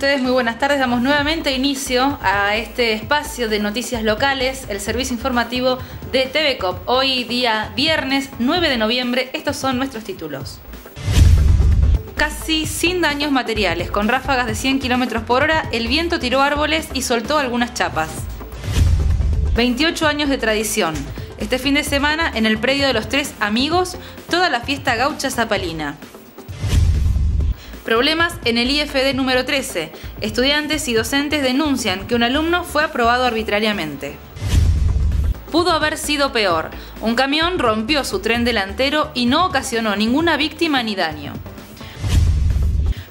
Ustedes muy buenas tardes. Damos nuevamente inicio a este espacio de noticias locales, el servicio informativo de TVCOP. Hoy día viernes 9 de noviembre, estos son nuestros títulos. Casi sin daños materiales, con ráfagas de 100 km por hora, el viento tiró árboles y soltó algunas chapas. 28 años de tradición. Este fin de semana, en el predio de los Tres Amigos, toda la fiesta gaucha zapalina. Problemas en el IFD número 13. Estudiantes y docentes denuncian que un alumno fue aprobado arbitrariamente. Pudo haber sido peor. Un camión rompió su tren delantero y no ocasionó ninguna víctima ni daño.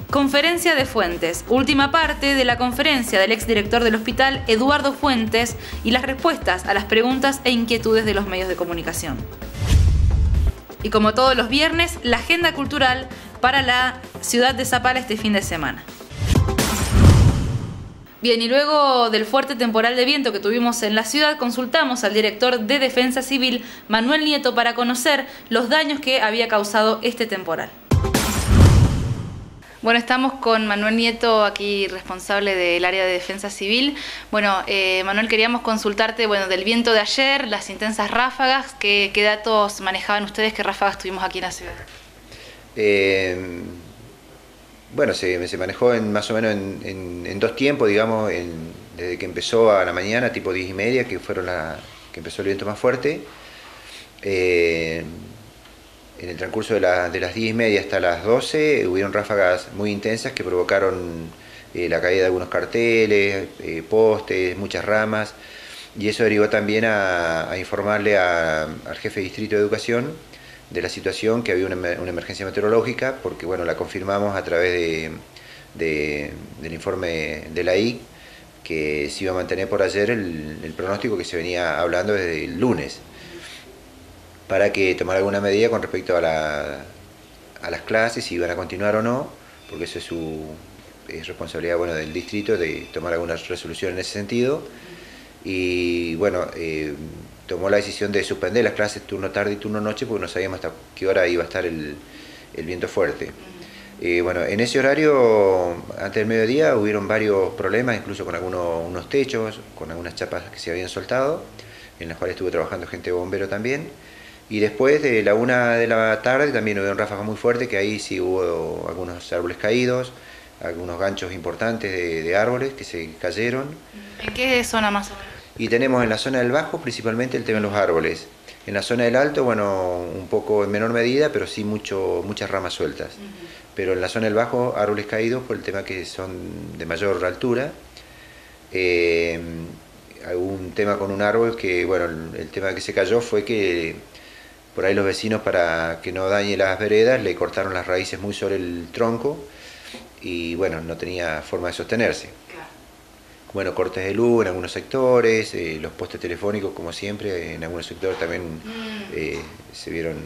Conferencia de Fuentes, última parte de la conferencia del exdirector del hospital Eduardo Fuentes y las respuestas a las preguntas e inquietudes de los medios de comunicación. Y como todos los viernes, la agenda cultural para la ciudad de Zapala este fin de semana. Bien, y luego del fuerte temporal de viento que tuvimos en la ciudad, consultamos al director de Defensa Civil, Manuel Nieto, para conocer los daños que había causado este temporal. Bueno, estamos con Manuel Nieto, aquí responsable del área de defensa civil. Bueno, eh, Manuel, queríamos consultarte bueno, del viento de ayer, las intensas ráfagas, ¿qué, ¿qué, datos manejaban ustedes? ¿Qué ráfagas tuvimos aquí en la ciudad? Eh, bueno, se, manejó en, más o menos en, en, dos tiempos, digamos, desde que empezó a la mañana, tipo 10 y media, que fueron la que empezó el viento más fuerte. Eh, en el transcurso de, la, de, las 10 y media hasta las 12 hubieron ráfagas muy intensas que provocaron eh, la caída de algunos carteles, postes, muchas ramas, y eso derivó también a, a informarle a, al jefe de distrito de educación de la situación, que había una, emergencia meteorológica, porque bueno, la confirmamos a través de, de, del informe de la IC, que se iba a mantener por ayer el, pronóstico que se venía hablando desde el lunes, para que tomara alguna medida con respecto a, la, a las clases, si iban a continuar o no, porque eso es su es responsabilidad bueno, del distrito de tomar alguna resolución en ese sentido. Y bueno, eh, tomó la decisión de suspender las clases turno tarde y turno noche porque no sabíamos hasta qué hora iba a estar el, el viento fuerte. Eh, bueno, en ese horario, antes del mediodía, hubieron varios problemas, incluso con algunos unos techos, con algunas chapas que se habían soltado, en las cuales estuvo trabajando gente bombero también. Y después de la una de la tarde también hubo un ráfaga muy fuerte, que ahí sí hubo algunos árboles caídos, algunos ganchos importantes de, de árboles que se cayeron. ¿En qué zona más o menos? Y tenemos en la zona del bajo principalmente el tema de los árboles. En la zona del alto, bueno, un poco en menor medida, pero sí mucho, muchas ramas sueltas. Uh -huh. Pero en la zona del bajo, árboles caídos por el tema que son de mayor altura. Eh, un tema con un árbol que, bueno, el, el, tema que se cayó fue que por ahí los vecinos, para que no dañe las veredas, le cortaron las raíces muy sobre el tronco y, bueno, no tenía forma de sostenerse bueno, cortes de luz en algunos sectores, eh, los postes telefónicos, como siempre, en algunos sectores también mm. eh, se vieron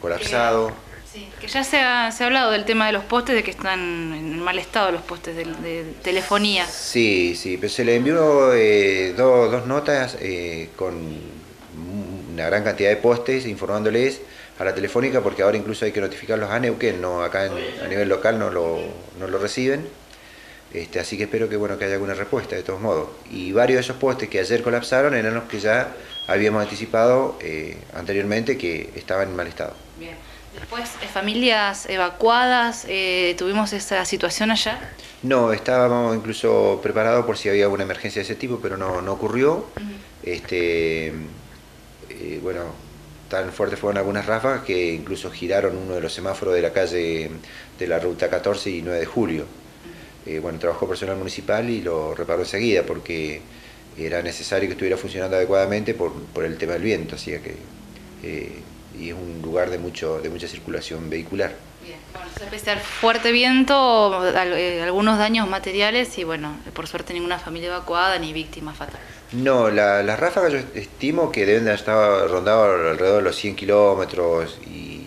colapsados. Sí, que ya se ha, se ha, hablado del tema de los postes, de que están en mal estado los postes de, de telefonía. Sí, sí, pero se le envió eh, dos, dos, notas con una gran cantidad de postes informándoles a la telefónica, porque ahora incluso hay que notificarlos a Neuquén, no, acá en, a nivel local no lo, no lo reciben. Este, así que espero que, bueno, que haya alguna respuesta de todos modos. Y varios de esos postes que ayer colapsaron eran los que ya habíamos anticipado eh, anteriormente que estaban en mal estado. Bien. Después, eh, familias evacuadas, eh, ¿tuvimos esa situación allá? No, estábamos incluso preparados por si había alguna emergencia de ese tipo, pero no, no ocurrió. Uh -huh. este, eh, bueno, tan fuertes fueron algunas ráfagas que incluso giraron uno de los semáforos de la calle de la ruta 14 y 9 de julio eh, bueno, trabajó personal municipal y lo reparó enseguida porque era necesario que estuviera funcionando adecuadamente por, por el tema del viento, así que eh, y es un lugar de mucho de mucha circulación vehicular. Bien, bueno, empezar fuerte viento, eh, algunos daños materiales y bueno, por suerte ninguna familia evacuada ni víctima fatal. No, la, las ráfagas yo estimo que deben de estar rondado alrededor de los 100 kilómetros y,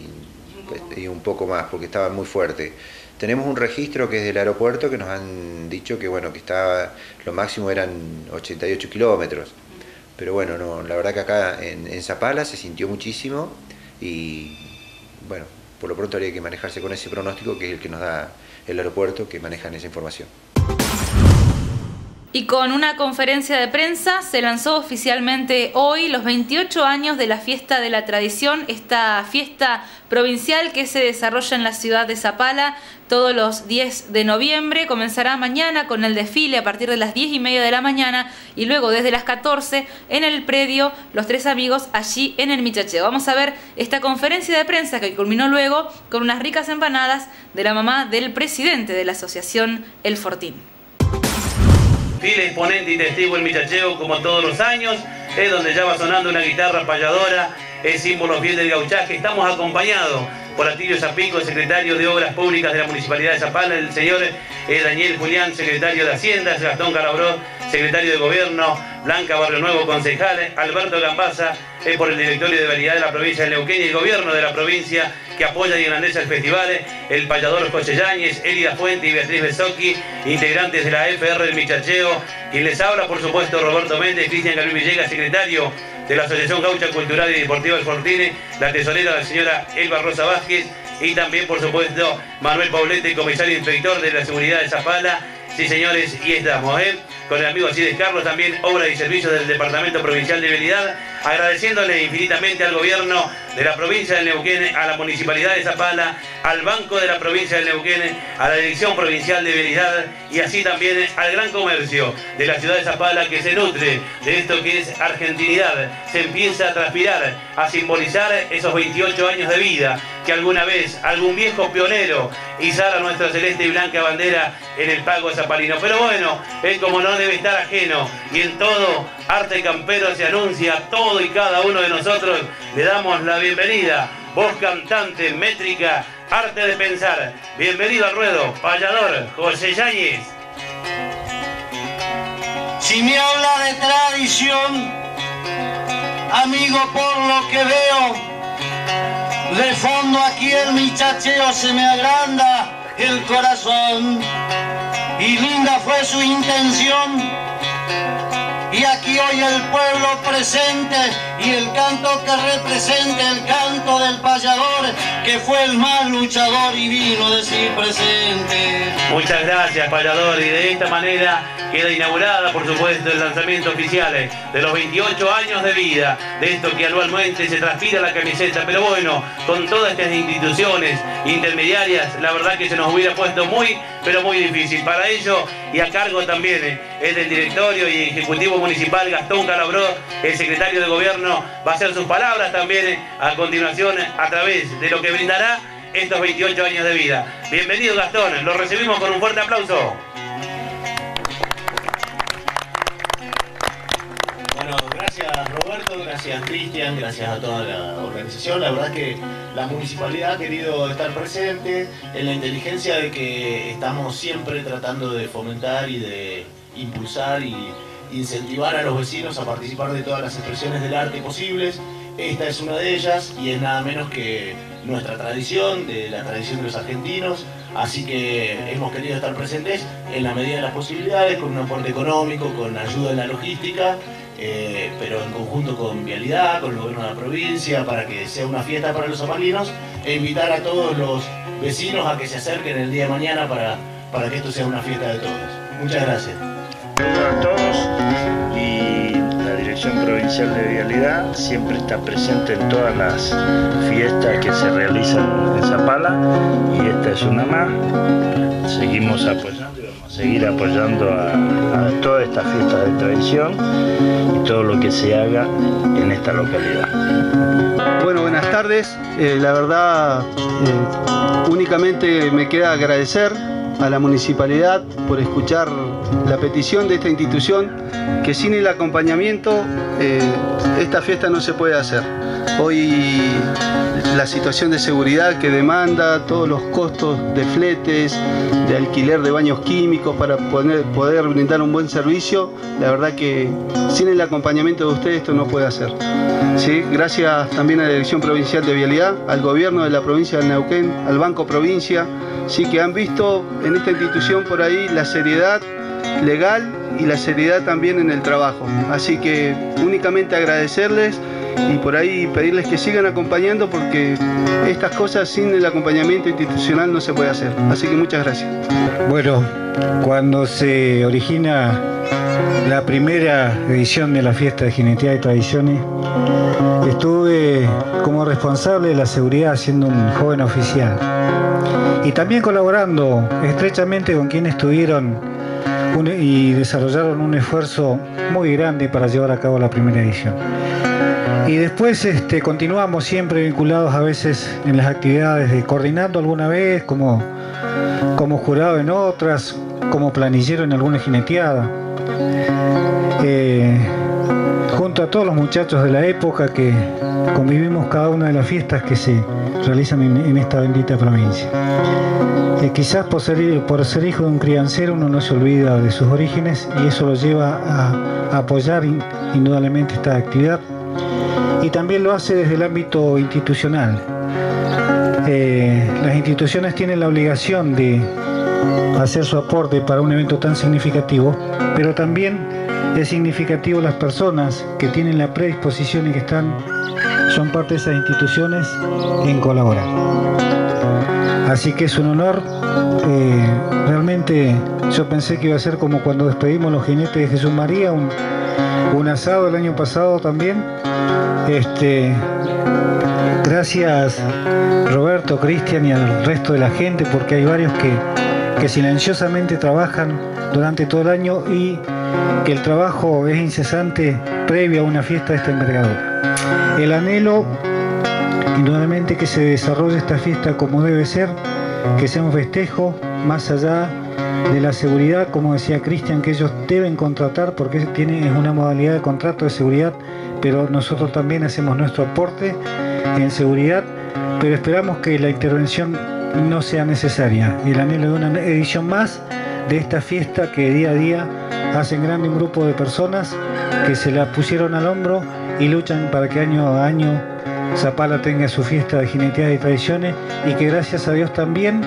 y, un poco más, porque estaban muy fuertes. Tenemos un registro que es del aeropuerto que nos han dicho que bueno que estaba lo máximo eran 88 kilómetros. Pero bueno, no, la verdad que acá en, Zapala se sintió muchísimo y bueno, por lo pronto habría que manejarse con ese pronóstico que es el que nos da el aeropuerto que manejan esa información. Y con una conferencia de prensa se lanzó oficialmente hoy los 28 años de la fiesta de la tradición, esta fiesta provincial que se desarrolla en la ciudad de Zapala todos los 10 de noviembre. Comenzará mañana con el desfile a partir de las 10 y media de la mañana y luego desde las 14 en el predio Los Tres Amigos allí en el Michacheo. Vamos a ver esta conferencia de prensa que culminó luego con unas ricas empanadas de la mamá del presidente de la asociación El Fortín file exponente y testigo el Michacheo como todos los años, es donde ya va sonando una guitarra payadora, es símbolo fiel del gauchaje. Estamos acompañados por Atilio Zapico, secretario de Obras Públicas de la Municipalidad de Zapala, el señor eh, Daniel Julián, secretario de Hacienda, Gastón Calabró, secretario de Gobierno, Blanca Barrio Nuevo, concejal, Alberto Gambaza, es por el directorio de variedad de la provincia de Neuquén y el gobierno de la provincia que apoya y engrandece el festival, el payador José Yáñez, Elida Fuente y Beatriz Besoki, integrantes de la FR del Michacheo, quien les habla, por supuesto, Roberto Méndez, Cristian Gabriel Villegas, secretario de la Asociación Gaucha Cultural y Deportiva del Fortine, la tesorera la señora Elba Rosa Vázquez y también, por supuesto, Manuel Paulete, comisario inspector de la seguridad de Zapala. Sí, señores, y estamos, ¿eh? Con el amigo Cides Carlos, también obra y servicio del Departamento Provincial de Habilidad, agradeciéndole infinitamente al gobierno de la provincia de Neuquén, a la Municipalidad de Zapala, al Banco de la provincia de Neuquén, a la Dirección Provincial de Habilidad y así también al gran comercio de la ciudad de Zapala que se nutre de esto que es argentinidad, se empieza a transpirar, a simbolizar esos 28 años de vida que alguna vez algún viejo pionero izara nuestra celeste y blanca bandera en el pago zapalino. Pero bueno, es como no debe estar ajeno y en todo arte campero se anuncia, todo y cada uno de nosotros le damos la bienvenida. Voz cantante, métrica, arte de pensar. Bienvenido al ruedo, payador José Yáñez. Si me habla de tradición, amigo, por lo que veo, de fondo aquí el muchacheo se me agranda el corazón. Y linda fue su intención aquí hoy el pueblo presente y el canto que representa el canto del payador que fue el más luchador y vino de decir presente. Muchas gracias payador y de esta manera queda inaugurada por supuesto el lanzamiento oficial de los 28 años de vida de esto que anualmente se transpira la camiseta pero bueno con todas estas instituciones intermediarias la verdad que se nos hubiera puesto muy pero muy difícil para ello y a cargo también eh, es del directorio y ejecutivo municipal Gastón Calabró, el secretario de gobierno, va a hacer sus palabras también eh, a continuación a través de lo que brindará estos 28 años de vida. Bienvenido Gastón, lo recibimos con un fuerte aplauso. Gracias Roberto, gracias Cristian, gracias a toda la organización. La verdad que la municipalidad ha querido estar presente en la inteligencia de que estamos siempre tratando de fomentar y de impulsar y incentivar a los vecinos a participar de todas las expresiones del arte posibles. Esta es una de ellas y es nada menos que nuestra tradición, de la tradición de los argentinos, así que hemos querido estar presentes en la medida de las posibilidades, con un aporte económico, con ayuda en la logística, eh, pero en conjunto con Vialidad, con el gobierno de la provincia, para que sea una fiesta para los zapalinos e invitar a todos los vecinos a que se acerquen el día de mañana para, para que esto sea una fiesta de todos. Muchas gracias a todos y la Dirección Provincial de Vialidad siempre está presente en todas las fiestas que se realizan en Zapala y esta es una más. Seguimos apoyando y vamos a seguir apoyando a, todas estas fiestas de tradición y todo lo que se haga en esta localidad. Bueno, buenas tardes. Eh, la verdad, eh, únicamente me queda agradecer a la municipalidad por escuchar la petición de esta institución que sin el acompañamiento eh, esta fiesta no se puede hacer. Hoy la situación de seguridad que demanda, todos los costos de fletes, de alquiler de baños químicos para poder, brindar un buen servicio, la verdad que sin el acompañamiento de ustedes esto no puede hacer. ¿Sí? Gracias también a la Dirección Provincial de Vialidad, al Gobierno de la provincia de Neuquén, al Banco Provincia, sí que han visto en esta institución por ahí la seriedad legal y la seriedad también en el trabajo. Así que únicamente agradecerles y por ahí pedirles que sigan acompañando porque estas cosas sin el acompañamiento institucional no se puede hacer. Así que muchas gracias. Bueno, cuando se origina la primera edición de la fiesta de Jineteada y Tradiciones, estuve como responsable de la seguridad siendo un joven oficial y también colaborando estrechamente con quienes estuvieron y desarrollaron un esfuerzo muy grande para llevar a cabo la primera edición. Y después este, continuamos siempre vinculados a veces en las actividades de coordinando alguna vez como, como jurado en otras, como planillero en alguna jineteada. Eh, junto a todos los muchachos de la época que convivimos cada una de las fiestas que se realizan en, esta bendita provincia. Eh, quizás por ser, por ser, hijo de un criancero uno no se olvida de sus orígenes y eso lo lleva a, apoyar indudablemente esta actividad y también lo hace desde el ámbito institucional. Eh, las instituciones tienen la obligación de hacer su aporte para un evento tan significativo, pero también es significativo las personas que tienen la predisposición y que están, son parte de esas instituciones en colaborar. Así que es un honor. Eh, realmente yo pensé que iba a ser como cuando despedimos los jinetes de Jesús María, un asado el año pasado también este, gracias Roberto, Cristian y al resto de la gente, porque hay varios que, que silenciosamente trabajan durante todo el año y que el trabajo es incesante previo a una fiesta de esta envergadura. El anhelo, indudablemente, que se desarrolle esta fiesta como debe ser, que sea un festejo más allá de la seguridad, como decía Cristian, que ellos deben contratar porque tiene, es una modalidad de contrato de seguridad pero nosotros también hacemos nuestro aporte en seguridad, pero esperamos que la intervención no sea necesaria. El anhelo de una edición más de esta fiesta que día a día hacen grande un grupo de personas que se la pusieron al hombro y luchan para que año a año Zapala tenga su fiesta de jineteadas y tradiciones y que gracias a Dios también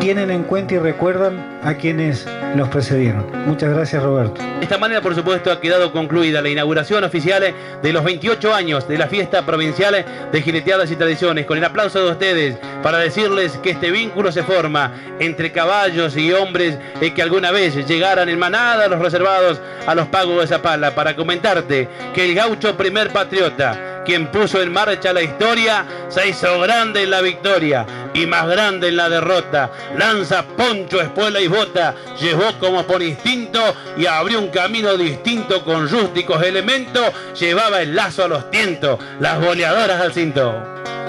tienen en cuenta y recuerdan a quienes nos precedieron. Muchas gracias Roberto. De esta manera, por supuesto, ha quedado concluida la inauguración oficial de los 28 años de la fiesta provincial de jineteadas y tradiciones, con el aplauso de ustedes para decirles que este vínculo se forma entre caballos y hombres que alguna vez llegaran en manada a los reservados a los pagos de Zapala, para comentarte que el gaucho primer patriota quien puso en marcha la historia, se hizo grande en la victoria y más grande en la derrota. Lanza, poncho, espuela y bota, llevó como por instinto y abrió un camino distinto con rústicos elementos, llevaba el lazo a los tientos, las boleadoras al cinto.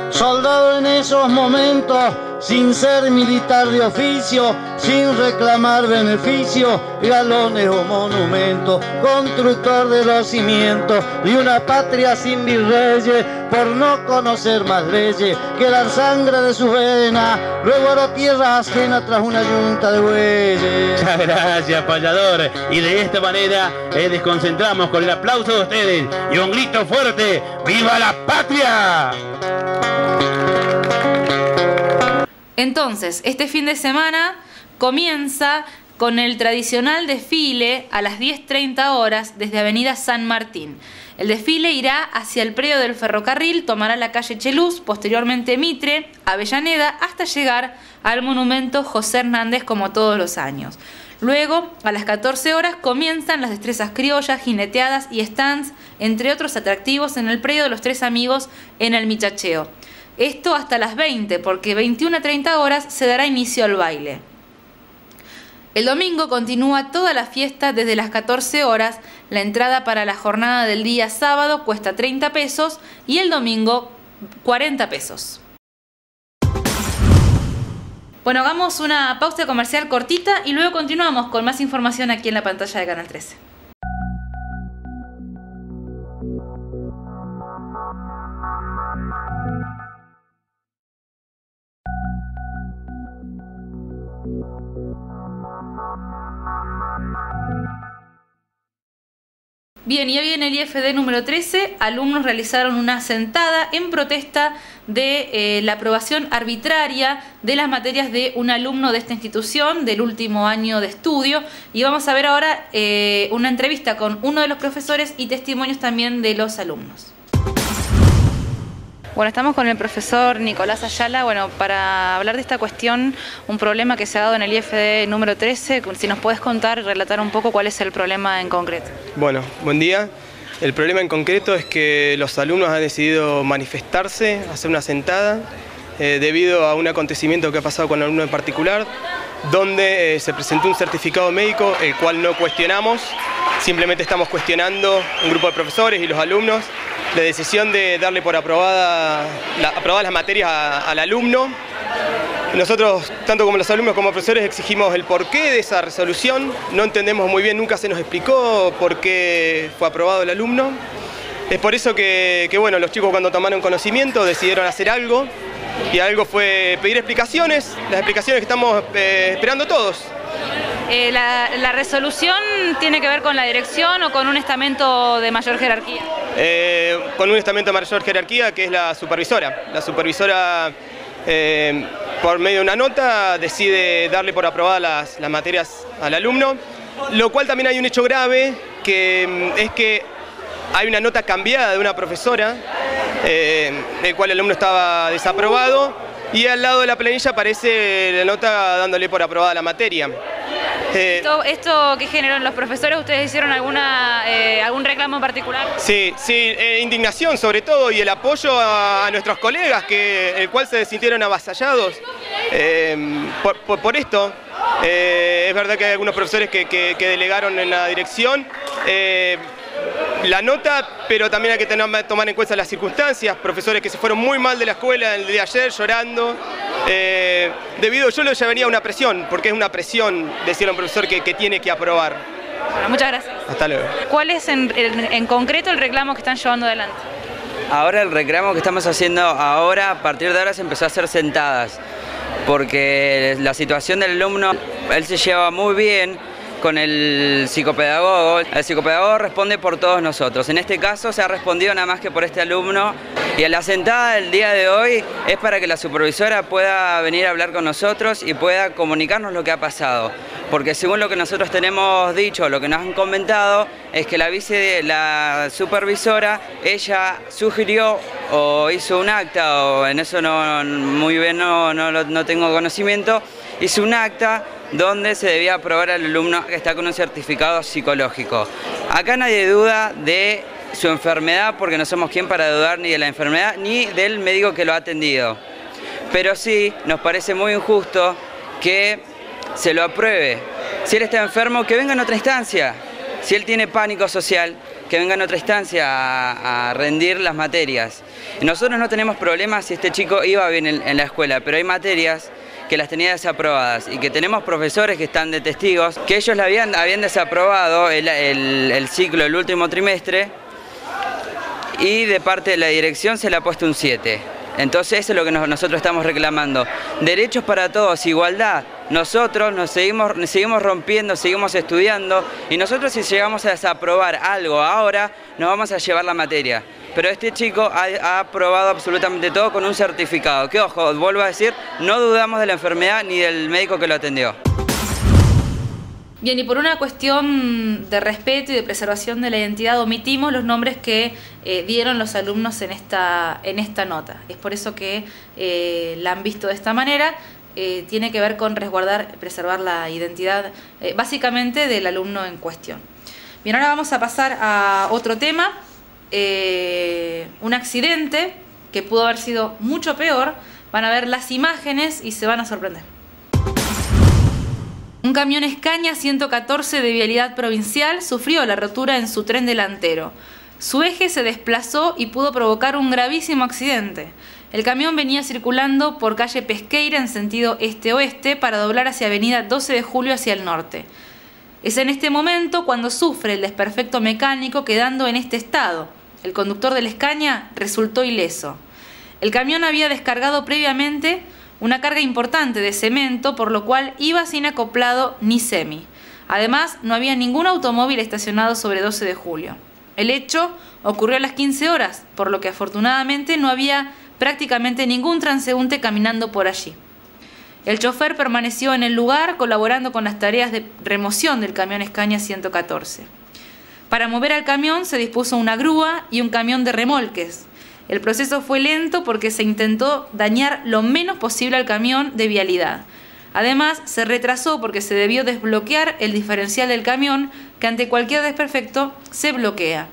Soldado en esos momentos sin ser militar de oficio, sin reclamar beneficio, galones o monumentos, constructor de los cimientos de una patria sin virreyes, por no conocer más leyes que la sangre de su vena, luego a la tierra ajena tras una yunta de bueyes. Muchas gracias, payador. Y de esta manera eh, desconcentramos con el aplauso de ustedes y un grito fuerte, ¡Viva la patria! Entonces, este fin de semana comienza con el tradicional desfile a las 10.30 horas desde Avenida San Martín. El desfile irá hacia el predio del ferrocarril, tomará la calle Cheluz, posteriormente Mitre, Avellaneda, hasta llegar al monumento José Hernández como todos los años. Luego, a las 14 horas, comienzan las destrezas criollas, jineteadas y stands, entre otros atractivos, en el predio de los tres amigos en el Michacheo. Esto hasta las 20, porque 21 a 30 horas se dará inicio al baile. El domingo continúa toda la fiesta desde las 14 horas. La entrada para la jornada del día sábado cuesta 30 pesos y el domingo 40 pesos. Bueno, hagamos una pausa comercial cortita y luego continuamos con más información aquí en la pantalla de Canal 13. Bien, y hoy en el IFD número 13, alumnos realizaron una sentada en protesta de eh, la aprobación arbitraria de las materias de un alumno de esta institución del último año de estudio. Y vamos a ver ahora eh, una entrevista con uno de los profesores y testimonios también de los alumnos. Bueno, estamos con el profesor Nicolás Ayala, bueno, para hablar de esta cuestión, un problema que se ha dado en el IFD número 13, si nos puedes contar relatar un poco cuál es el problema en concreto. Bueno, buen día. El problema en concreto es que los alumnos han decidido manifestarse, hacer una sentada, eh, debido a un acontecimiento que ha pasado con un alumno en particular, donde eh, se presentó un certificado médico, el cual no cuestionamos, simplemente estamos cuestionando un grupo de profesores y los alumnos la decisión de darle por aprobada aprobadas las materias al alumno. Nosotros, tanto como los alumnos como profesores, exigimos el porqué de esa resolución. No entendemos muy bien, nunca se nos explicó por qué fue aprobado el alumno. Es por eso que, bueno, los chicos cuando tomaron conocimiento decidieron hacer algo y algo fue pedir explicaciones, las explicaciones que estamos eh, esperando todos. Eh, la, resolución tiene que ver con la dirección o con un estamento de mayor jerarquía? Eh, con un estamento de mayor jerarquía que es la supervisora. La supervisora, eh, por medio de una nota, decide darle por aprobadas las, materias al alumno, lo cual también hay un hecho grave, que mm, es que hay una nota cambiada de una profesora, en el cual el alumno estaba desaprobado, y al lado de la planilla aparece la nota dándole por aprobada la materia. Eh, ¿Esto, qué generó en los profesores? ¿Ustedes hicieron alguna, eh, algún reclamo en particular? Sí, sí, eh, indignación sobre todo y el apoyo a, nuestros colegas, que, el cual se sintieron avasallados por, esto. es verdad que hay algunos profesores que, que delegaron en la dirección la nota, pero también hay que tener, tomar en cuenta las circunstancias, profesores que se fueron muy mal de la escuela el día de ayer llorando, eh, debido, yo lo llevaría a una presión, porque es una presión decir a un profesor que, tiene que aprobar. Bueno, muchas gracias. Hasta luego. ¿Cuál es en, en concreto el reclamo que están llevando adelante? Ahora el reclamo que estamos haciendo ahora, a partir de ahora se empezó a hacer sentadas, porque la situación del alumno, él se lleva muy bien, con el psicopedagogo. El psicopedagogo responde por todos nosotros. En este caso se ha respondido nada más que por este alumno y a la sentada del día de hoy es para que la supervisora pueda venir a hablar con nosotros y pueda comunicarnos lo que ha pasado. Porque según lo que nosotros tenemos dicho, lo que nos han comentado, es que la vice, la supervisora, ella sugirió o hizo un acta, o en eso no muy bien no, no, no tengo conocimiento, hizo un acta donde se debía aprobar al alumno que está con un certificado psicológico. Acá nadie duda de su enfermedad porque no somos quien para dudar ni de la enfermedad ni del médico que lo ha atendido. Pero sí nos parece muy injusto que se lo apruebe. Si él está enfermo, que venga en otra instancia. Si él tiene pánico social, que venga en otra instancia a, rendir las materias. Nosotros no tenemos problemas si este chico iba bien en la escuela, pero hay materias que las tenía desaprobadas y que tenemos profesores que están de testigos, que ellos la habían, habían desaprobado el, ciclo el último trimestre y de parte de la dirección se le ha puesto un 7. Entonces eso es lo que nosotros estamos reclamando. Derechos para todos, igualdad. Nosotros nos seguimos, seguimos rompiendo, seguimos estudiando y nosotros si llegamos a desaprobar algo ahora, nos vamos a llevar la materia pero este chico ha, aprobado absolutamente todo con un certificado. Que ojo, vuelvo a decir, no dudamos de la enfermedad ni del médico que lo atendió. Bien, y por una cuestión de respeto y de preservación de la identidad, omitimos los nombres que eh, dieron los alumnos en esta, en esta nota. Es por eso que eh, la han visto de esta manera. Eh, tiene que ver con resguardar, preservar la identidad básicamente del alumno en cuestión. Bien, ahora vamos a pasar a otro tema eh, un accidente que pudo haber sido mucho peor, van a ver las imágenes y se van a sorprender. Un camión Escaña 114 de vialidad provincial sufrió la rotura en su tren delantero. Su eje se desplazó y pudo provocar un gravísimo accidente. El camión venía circulando por calle Pesqueira en sentido este-oeste para doblar hacia avenida 12 de julio hacia el norte. Es en este momento cuando sufre el desperfecto mecánico quedando en este estado. El conductor de la Escaña resultó ileso. El camión había descargado previamente una carga importante de cemento, por lo cual iba sin acoplado ni semi. Además, no había ningún automóvil estacionado sobre 12 de julio. El hecho ocurrió a las 15 horas, por lo que afortunadamente no había prácticamente ningún transeúnte caminando por allí. El chofer permaneció en el lugar colaborando con las tareas de remoción del camión Escaña 114. Para mover al camión se dispuso una grúa y un camión de remolques. El proceso fue lento porque se intentó dañar lo menos posible al camión de vialidad. Además, se retrasó porque se debió desbloquear el diferencial del camión que ante cualquier desperfecto se bloquea.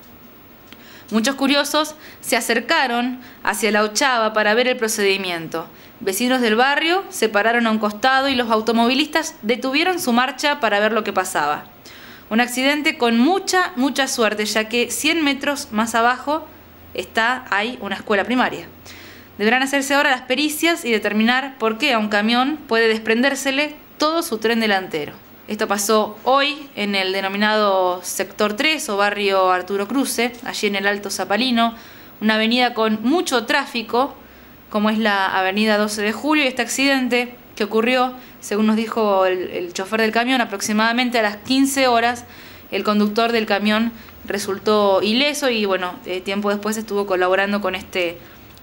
Muchos curiosos se acercaron hacia la ochava para ver el procedimiento. Vecinos del barrio se pararon a un costado y los automovilistas detuvieron su marcha para ver lo que pasaba. Un accidente con mucha, mucha suerte, ya que 100 metros más abajo está ahí una escuela primaria. Deberán hacerse ahora las pericias y determinar por qué a un camión puede desprendérsele todo su tren delantero. Esto pasó hoy en el denominado Sector 3 o barrio Arturo Cruce, allí en el Alto Zapalino, una avenida con mucho tráfico, como es la avenida 12 de Julio, y este accidente que ocurrió, según nos dijo el, chofer del camión, aproximadamente a las 15 horas, el conductor del camión resultó ileso y bueno, eh, tiempo después estuvo colaborando con este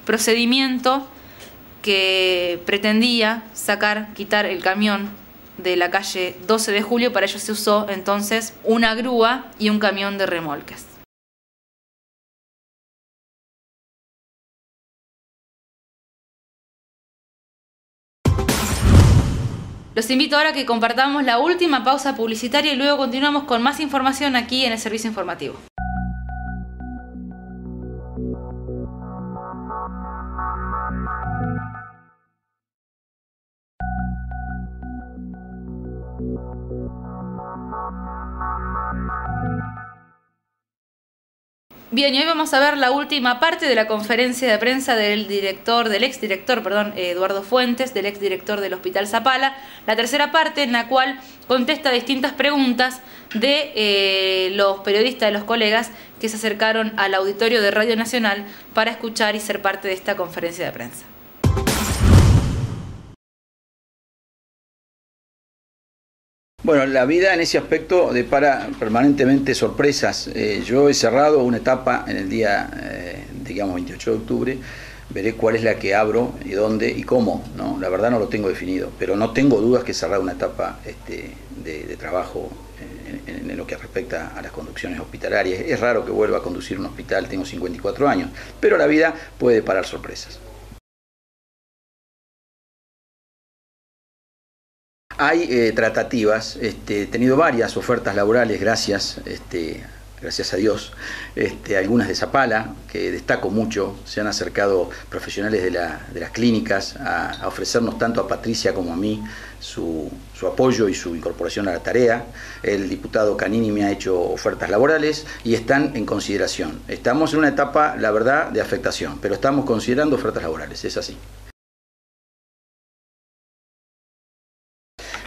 procedimiento que pretendía sacar, quitar el camión de la calle 12 de julio, para ello se usó entonces una grúa y un camión de remolques. Los invito ahora a que compartamos la última pausa publicitaria y luego continuamos con más información aquí en el servicio informativo. Bien, y hoy vamos a ver la última parte de la conferencia de prensa del director, del exdirector, perdón, Eduardo Fuentes, del exdirector del Hospital Zapala. La tercera parte en la cual contesta distintas preguntas de eh, los periodistas, de los colegas que se acercaron al auditorio de Radio Nacional para escuchar y ser parte de esta conferencia de prensa. Bueno, la vida en ese aspecto depara permanentemente sorpresas. Eh, yo he cerrado una etapa en el día, eh, digamos, 28 de octubre. Veré cuál es la que abro y dónde y cómo. ¿no? La verdad no lo tengo definido, pero no tengo dudas que he cerrado una etapa este, de, trabajo en, en, lo que respecta a las conducciones hospitalarias. Es raro que vuelva a conducir un hospital, tengo 54 años, pero la vida puede deparar sorpresas. Hay eh, tratativas, este, he tenido varias ofertas laborales, gracias, este, gracias a Dios, este, algunas de Zapala, que destaco mucho, se han acercado profesionales de, las clínicas a, ofrecernos tanto a Patricia como a mí su, apoyo y su incorporación a la tarea. El diputado Canini me ha hecho ofertas laborales y están en consideración. Estamos en una etapa, la verdad, de afectación, pero estamos considerando ofertas laborales, es así.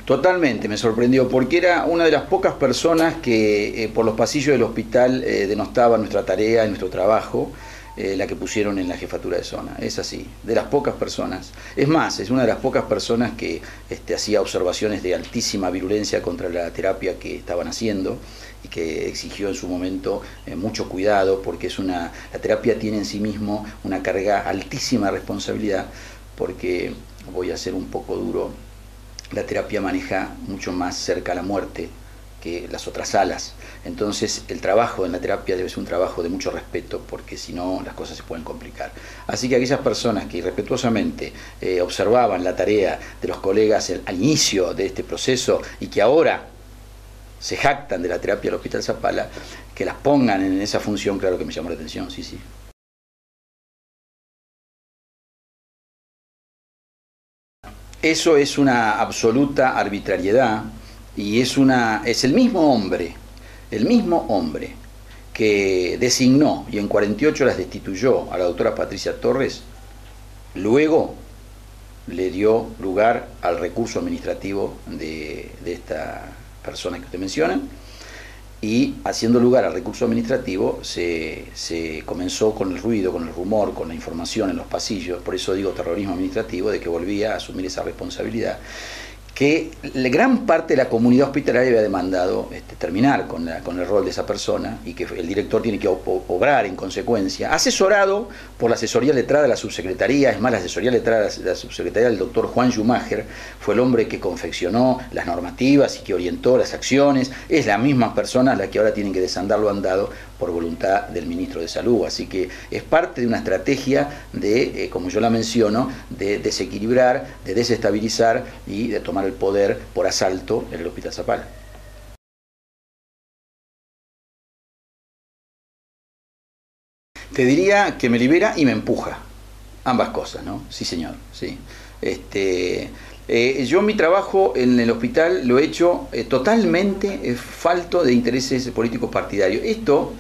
Totalmente, me sorprendió, porque era una de las pocas personas que eh, por los pasillos del hospital eh, denostaba nuestra tarea y nuestro trabajo, eh, la que pusieron en la jefatura de zona. Es así, de las pocas personas. Es más, es una de las pocas personas que este, hacía observaciones de altísima virulencia contra la terapia que estaban haciendo y que exigió en su momento mucho cuidado, porque es una, la terapia tiene en sí mismo una carga altísima responsabilidad, porque voy a ser un poco duro la terapia maneja mucho más cerca a la muerte que las otras salas. Entonces el trabajo en la terapia debe ser un trabajo de mucho respeto porque si no las cosas se pueden complicar. Así que aquellas personas que irrespetuosamente eh, observaban la tarea de los colegas al inicio de este proceso y que ahora se jactan de la terapia del Hospital Zapala, que las pongan en esa función, claro que me llamó la atención, sí, sí. Eso es una absoluta arbitrariedad y es, una, es el mismo hombre, el mismo hombre que designó y en 48 las destituyó a la doctora Patricia Torres, luego le dio lugar al recurso administrativo de, de esta persona que usted menciona, y haciendo lugar al recurso administrativo se, se, comenzó con el ruido, con el rumor, con la información en los pasillos, por eso digo terrorismo administrativo, de que volvía a asumir esa responsabilidad que la gran parte de la comunidad hospitalaria había demandado este, terminar con, con, el rol de esa persona y que el director tiene que obrar en consecuencia, asesorado por la asesoría letrada de la subsecretaría, es más, la asesoría letrada de la subsecretaría del doctor Juan Schumacher, fue el hombre que confeccionó las normativas y que orientó las acciones, es la misma persona la que ahora tienen que desandar lo andado por voluntad del ministro de Salud. Así que es parte de una estrategia de, eh, como yo la menciono, de desequilibrar, de desestabilizar y de tomar el poder por asalto en el Hospital Zapala. Te diría que me libera y me empuja. Ambas cosas, ¿no? Sí, señor, sí. Este, eh, yo mi trabajo en el hospital lo he hecho eh, totalmente eh, falto de intereses políticos partidarios. Esto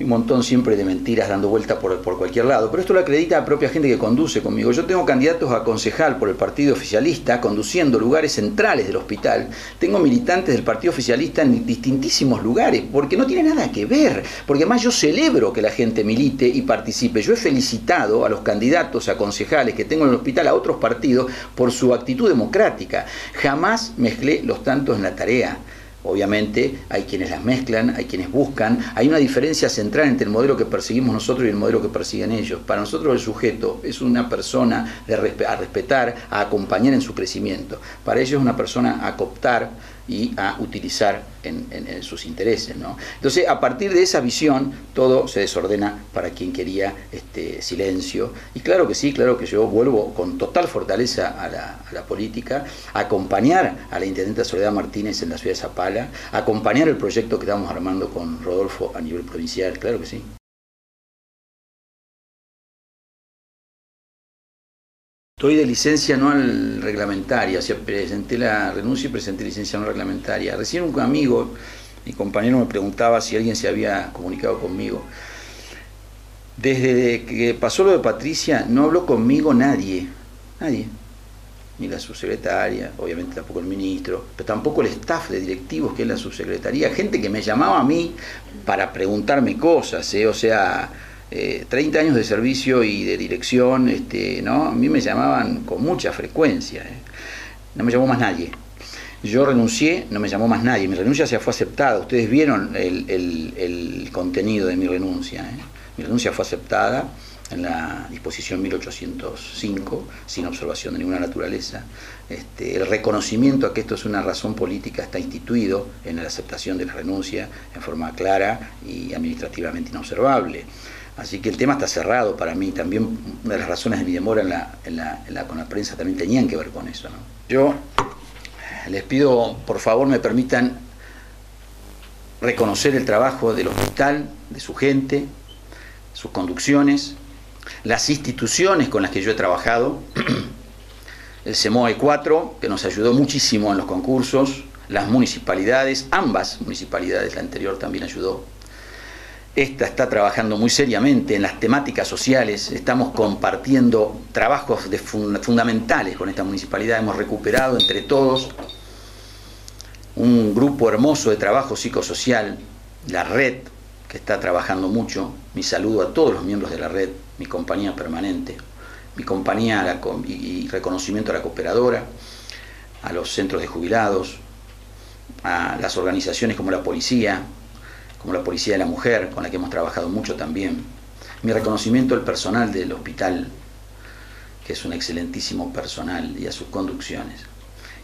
un montón siempre de mentiras dando vuelta por, por, cualquier lado, pero esto lo acredita la propia gente que conduce conmigo. Yo tengo candidatos a concejal por el partido oficialista conduciendo lugares centrales del hospital. Tengo militantes del partido oficialista en distintísimos lugares, porque no tiene nada que ver, porque además yo celebro que la gente milite y participe. Yo he felicitado a los candidatos a concejales que tengo en el hospital a otros partidos por su actitud democrática. Jamás mezclé los tantos en la tarea. Obviamente hay quienes las mezclan, hay quienes buscan, hay una diferencia central entre el modelo que perseguimos nosotros y el modelo que persiguen ellos. Para nosotros el sujeto es una persona a respetar, a acompañar en su crecimiento. Para ellos es una persona a cooptar y a utilizar en, sus intereses. ¿no? Entonces, a partir de esa visión, todo se desordena para quien quería este silencio. Y claro que sí, claro que yo vuelvo con total fortaleza a la, política, a acompañar a la intendenta Soledad Martínez en la ciudad de Zapala, acompañar el proyecto que estamos armando con Rodolfo a nivel provincial, claro que sí. Estoy de licencia anual reglamentaria, o sea, presenté la renuncia y presenté licencia anual reglamentaria. Recién un amigo, mi compañero me preguntaba si alguien se había comunicado conmigo. Desde que pasó lo de Patricia, no habló conmigo nadie, nadie. Ni la subsecretaria, obviamente tampoco el ministro, pero tampoco el staff de directivos que es la subsecretaría, gente que me llamaba a mí para preguntarme cosas, ¿eh? o sea, 30 eh, años de servicio y de dirección, este, ¿no? a mí me llamaban con mucha frecuencia. ¿eh? No me llamó más nadie. Yo renuncié, no me llamó más nadie. Mi renuncia ya fue aceptada. Ustedes vieron el, contenido de mi renuncia. ¿eh? Mi renuncia fue aceptada en la disposición 1805, sin observación de ninguna naturaleza. Este, el reconocimiento a que esto es una razón política está instituido en la aceptación de la renuncia en forma clara y administrativamente inobservable. Así que el tema está cerrado para mí. También una de las razones de mi demora con la prensa también tenían que ver con eso. Yo les pido, por favor, me permitan reconocer el trabajo del hospital, de su gente, sus conducciones, las instituciones con las que yo he trabajado, el CEMOE 4, que nos ayudó muchísimo en los concursos, las municipalidades, ambas municipalidades, la anterior también ayudó, esta está trabajando muy seriamente en las temáticas sociales, estamos compartiendo trabajos fundamentales con esta municipalidad, hemos recuperado entre todos un grupo hermoso de trabajo psicosocial, la red, que está trabajando mucho, mi saludo a todos los miembros de la red, mi compañía permanente, mi compañía y reconocimiento a la cooperadora, a los centros de jubilados, a las organizaciones como la policía, como la Policía de la Mujer, con la que hemos trabajado mucho también. Mi reconocimiento al personal del hospital, que es un excelentísimo personal, y a sus conducciones.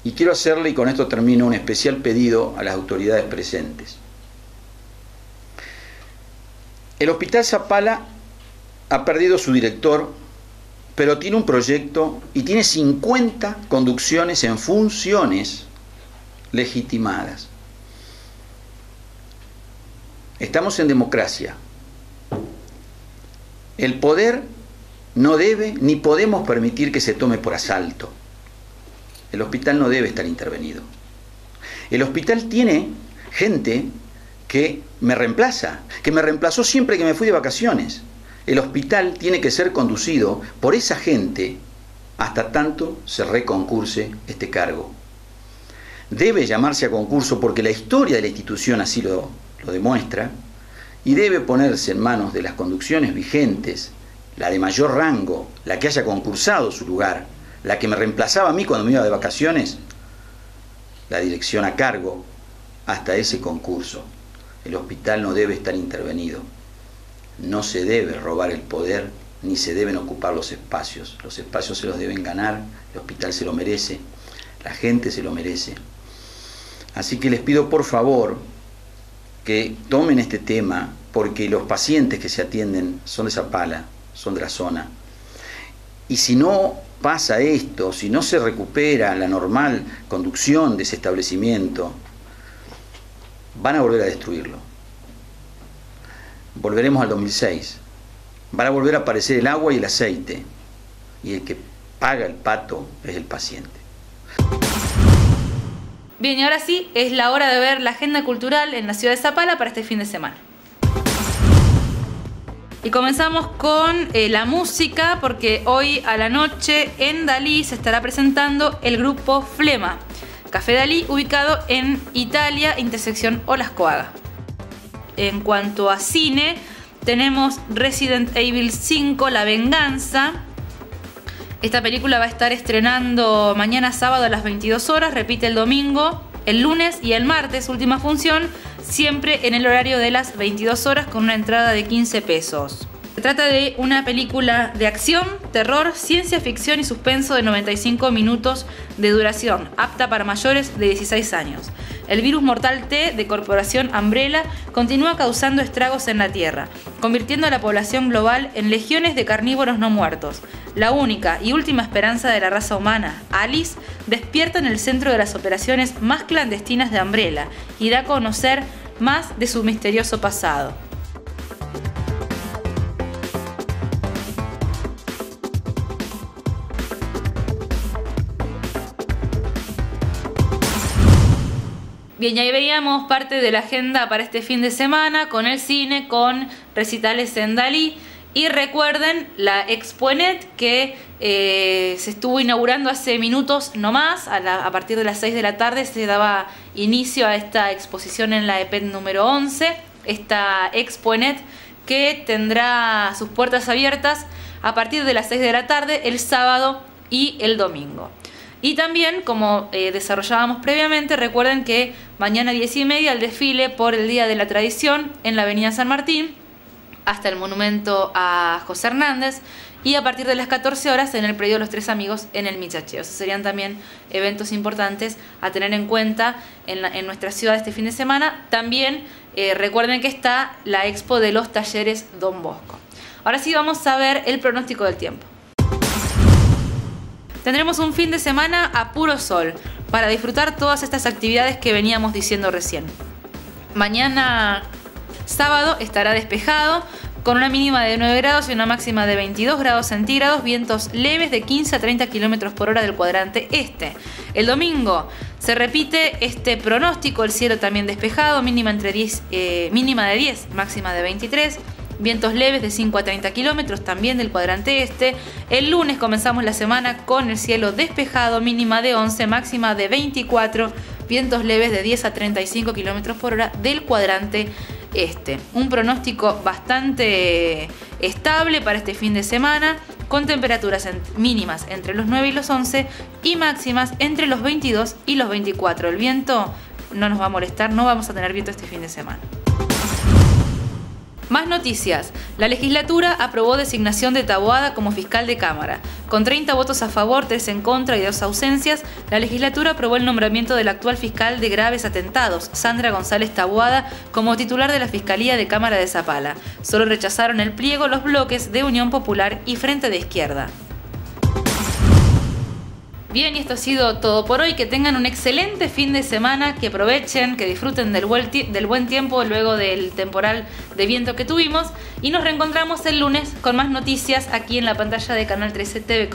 Y quiero hacerle, y con esto termino, un especial pedido a las autoridades presentes. El Hospital Zapala ha perdido su director, pero tiene un proyecto y tiene 50 conducciones en funciones legitimadas. Estamos en democracia. El poder no debe ni podemos permitir que se tome por asalto. El hospital no debe estar intervenido. El hospital tiene gente que me reemplaza, que me reemplazó siempre que me fui de vacaciones. El hospital tiene que ser conducido por esa gente hasta tanto se reconcurse este cargo. Debe llamarse a concurso porque la historia de la institución así lo, lo demuestra, y debe ponerse en manos de las conducciones vigentes, la de mayor rango, la que haya concursado su lugar, la que me reemplazaba a mí cuando me iba de vacaciones, la dirección a cargo hasta ese concurso. El hospital no debe estar intervenido. No se debe robar el poder ni se deben ocupar los espacios. Los espacios se los deben ganar, el hospital se lo merece, la gente se lo merece. Así que les pido por favor que tomen este tema porque los pacientes que se atienden son de Zapala, son de la zona. Y si no pasa esto, si no se recupera la normal conducción de ese establecimiento, van a volver a destruirlo. Volveremos al 2006. Van a volver a aparecer el agua y el aceite. Y el que paga el pato es el paciente. Bien, y ahora sí, es la hora de ver la agenda cultural en la ciudad de Zapala para este fin de semana. Y comenzamos con eh, la música, porque hoy a la noche en Dalí se estará presentando el grupo Flema, Café Dalí, ubicado en Italia, intersección Olascoaga. En cuanto a cine, tenemos Resident Evil 5, La Venganza. Esta película va a estar estrenando mañana sábado a las 22 horas, repite el domingo, el lunes y el martes, última función, siempre en el horario de las 22 horas con una entrada de 15 pesos. Se trata de una película de acción, terror, ciencia ficción y suspenso de 95 minutos de duración, apta para mayores de 16 años. El virus mortal T de Corporación Umbrella continúa causando estragos en la Tierra, convirtiendo a la población global en legiones de carnívoros no muertos. La única y última esperanza de la raza humana, Alice, despierta en el centro de las operaciones más clandestinas de Umbrella y da a conocer más de su misterioso pasado. Bien, y ahí veíamos parte de la agenda para este fin de semana con el cine, con recitales en Dalí. Y recuerden la Exponet que eh, se estuvo inaugurando hace minutos nomás, a, a partir de las 6 de la tarde se daba inicio a esta exposición en la EPET número 11, esta Exponet que tendrá sus puertas abiertas a partir de las 6 de la tarde el sábado y el domingo. Y también, como eh, desarrollábamos previamente, recuerden que mañana 10 y media el desfile por el Día de la Tradición en la Avenida San Martín hasta el monumento a José Hernández y a partir de las 14 horas en el predio de los Tres Amigos en el Michacheo. Serían también eventos importantes a tener en cuenta en, nuestra ciudad este fin de semana. También eh, recuerden que está la expo de los talleres Don Bosco. Ahora sí vamos a ver el pronóstico del tiempo. Tendremos un fin de semana a puro sol para disfrutar todas estas actividades que veníamos diciendo recién. Mañana sábado estará despejado con una mínima de 9 grados y una máxima de 22 grados centígrados, vientos leves de 15 a 30 kilómetros por hora del cuadrante este. El domingo se repite este pronóstico, el cielo también despejado, mínima, entre 10, eh, mínima de 10, máxima de 23 vientos leves de 5 a 30 kilómetros también del cuadrante este. El lunes comenzamos la semana con el cielo despejado, mínima de 11, máxima de 24, vientos leves de 10 a 35 kilómetros por hora del cuadrante este. Un pronóstico bastante estable para este fin de semana, con temperaturas mínimas entre los 9 y los 11 y máximas entre los 22 y los 24. El viento no nos va a molestar, no vamos a tener viento este fin de semana. Más noticias. La legislatura aprobó designación de Taboada como fiscal de Cámara. Con 30 votos a favor, 3 en contra y 2 ausencias, la legislatura aprobó el nombramiento del actual fiscal de graves atentados, Sandra González Taboada, como titular de la Fiscalía de Cámara de Zapala. Solo rechazaron el pliego los bloques de Unión Popular y Frente de Izquierda. Bien, y esto ha sido todo por hoy. Que tengan un excelente fin de semana, que aprovechen, que disfruten del buen, tiempo luego del temporal de viento que tuvimos. Y nos reencontramos el lunes con más noticias aquí en la pantalla de Canal 13 TV